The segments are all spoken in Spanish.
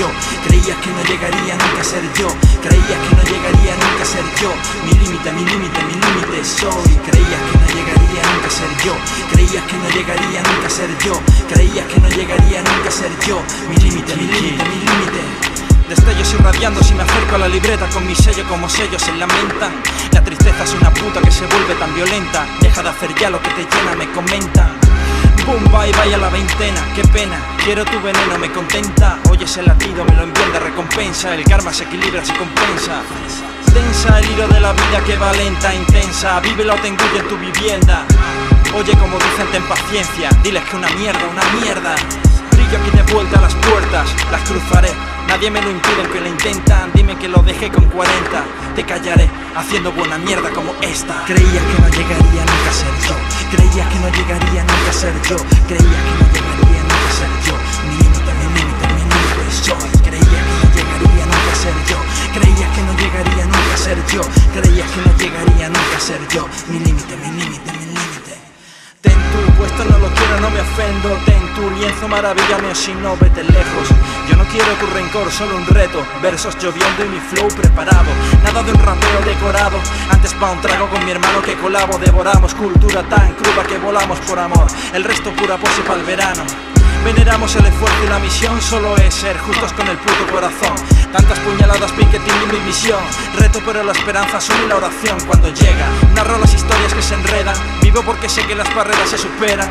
Creías que no llegaría nunca a ser yo. Creías que no llegaría nunca a ser yo. Mi límite, mi límite, mi límite soy. Creías que no llegaría nunca a ser yo. Creías que no llegaría nunca a ser yo. Creías que no llegaría nunca a ser yo. Mi límite, mi límite, mi límite. Destellos irradiando si me acerco a la libreta con mi sello como sellos en la menta. La tristeza es una puta que se vuelve tan violenta. Deja de hacer ya lo que te llena, me comenta. Boom, bye, bye a la veintena, qué pena. Quiero tu veneno, me contenta. Oyes el latido, me lo envían de recompensa. El karma se equilibra, se compensa. Tensa el hilo de la vida que va lenta, intensa. Vívelo, te engulle en tu vivienda. Oye, como dicen, ten paciencia. Diles que una mierda, una mierda. Brillo aquí de vuelta a las puertas, las cruzaré. Nadie me lo impide que lo intentan. Dime que lo dejé con 40. Te callaré haciendo buena mierda como esta. Creías que no llegaría nunca a ser yo. Creías que no llegaría nunca a ser yo. Creías que no llegaría nunca a ser yo. Mi límite, mi límite, mi límite soy. Creías que no llegaría nunca a ser yo. Creías que no llegaría nunca a ser yo. Creías que no llegaría nunca a ser yo. Mi límite, mi límite, mi límite. Ten tu puesto, no lo quiero, no me ofendo. Tu lienzo, maravillame o si no, vete lejos. Yo no quiero tu rencor, solo un reto. Versos lloviendo y mi flow preparado. Nada de un rapeo decorado. Antes pa' un trago con mi hermano que colabo. Devoramos cultura tan cruda que volamos por amor. El resto pura pose para el verano. Veneramos el esfuerzo y la misión solo es ser justos con el puto corazón. Tantas puñaladas, piquetín y mi visión. Reto, pero la esperanza solo la oración cuando llega. Narro las historias que se enredan. Vivo porque sé que las barreras se superan.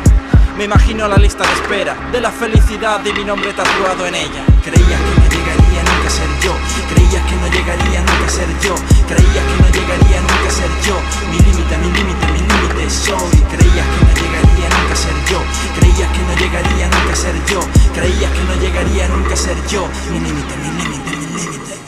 Me imagino la lista de espera de la felicidad y mi nombre tatuado en ella. Creías que no llegaría nunca a ser yo. Creías que no llegaría nunca a ser yo. Creías que no llegaría nunca a ser yo. Mi límite, mi límite, mi límite soy. Creías que no llegaría nunca a ser yo. Creías que no llegaría nunca a ser yo. Creías que no llegaría nunca a ser yo. Mi límite, mi límite, mi límite.